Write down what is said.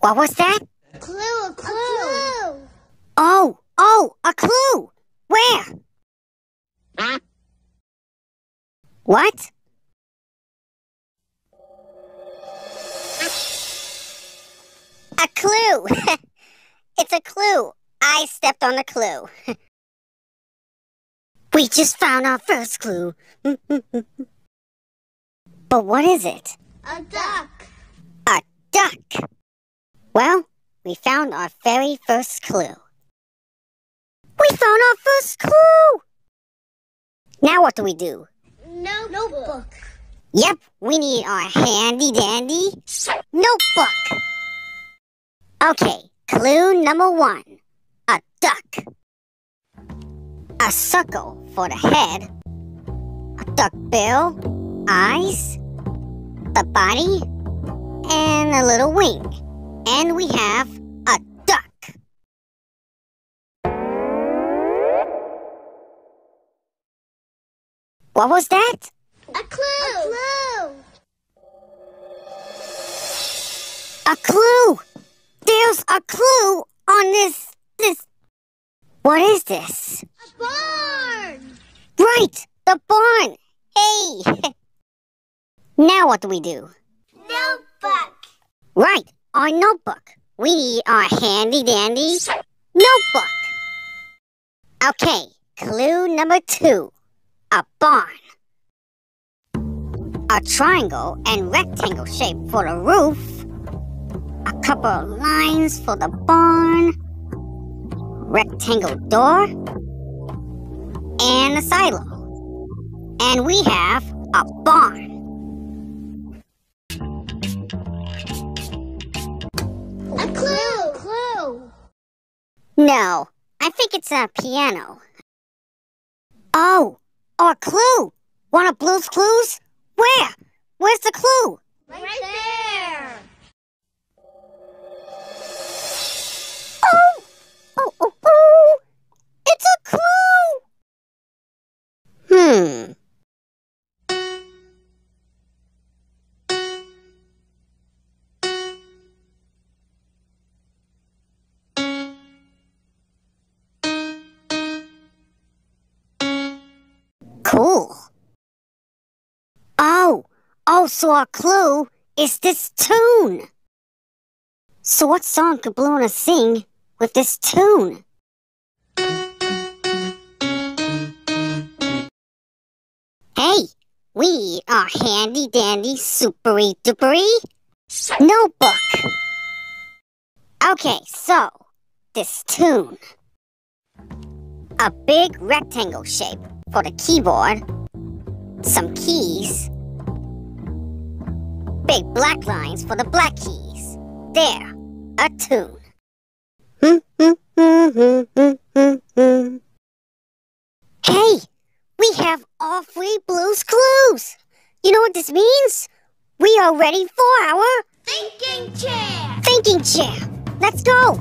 What was that? Clue, a clue. Oh, oh, a clue. Where? What? A clue. it's a clue. I stepped on a clue. we just found our first clue. but what is it? A duck. A duck. Well, we found our very first clue. We found our first clue! Now what do we do? Notebook. Notebook. Yep, we need our handy dandy notebook. Okay, clue number one. A duck. A circle for the head. A duck bill, eyes, the body, and a little wing. And we have a duck. What was that? A clue. A clue. A clue! There's a clue on this. this. What is this? A barn. Right! The barn! Hey! now what do we do? Notebook. Right! Our notebook. We need our handy dandy notebook. Okay, clue number two. A barn. A triangle and rectangle shape for the roof. A couple of lines for the barn. Rectangle door. And a silo. And we have a barn. A clue. Clue. No, I think it's a piano. Oh, or a clue. Want a Blue's Clues? Where? Where's the clue? Cool. Oh, oh, so our clue is this tune. So what song could Blue wanna sing with this tune? Hey, we are handy dandy supery dupery notebook. Okay, so this tune. A big rectangle shape for the keyboard, some keys, big black lines for the black keys. There, a tune. hey, we have all three blues clues. You know what this means? We are ready for our Thinking chair. thinking chair. Let's go.